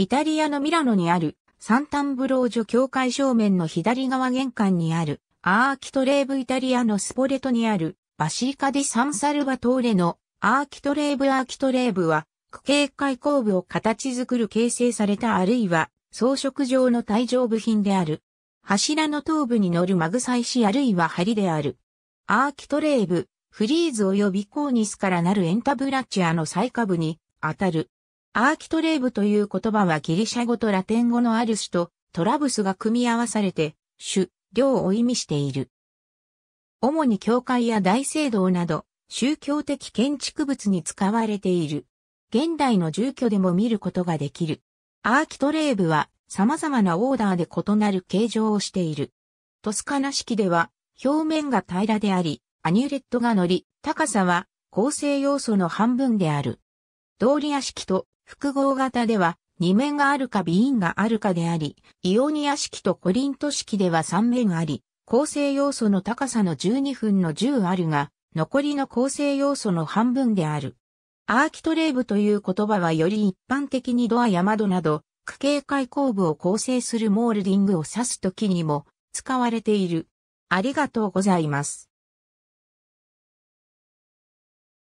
イタリアのミラノにあるサンタンブロージョ教会正面の左側玄関にあるアーキトレーブイタリアのスポレトにあるバシリカディ・サンサルバトーレのアーキトレーブアーキトレーブは区形開口部を形作る形成されたあるいは装飾状の体状部品である。柱の頭部に乗るマグサ石あるいは梁である。アーキトレーブ、フリーズ及びコーニスからなるエンタブラッチアの最下部に当たる。アーキトレーブという言葉はギリシャ語とラテン語のアルスとトラブスが組み合わされて、種、量を意味している。主に教会や大聖堂など、宗教的建築物に使われている。現代の住居でも見ることができる。アーキトレーブは様々なオーダーで異なる形状をしている。トスカナ式では表面が平らであり、アニュレットが乗り、高さは構成要素の半分である。ドーリア式と複合型では2面があるかビーンがあるかであり、イオニア式とコリント式では3面あり、構成要素の高さの12分の10あるが、残りの構成要素の半分である。アーキトレーブという言葉はより一般的にドアや窓など、区形開口部を構成するモールディングを指すときにも使われている。ありがとうございます。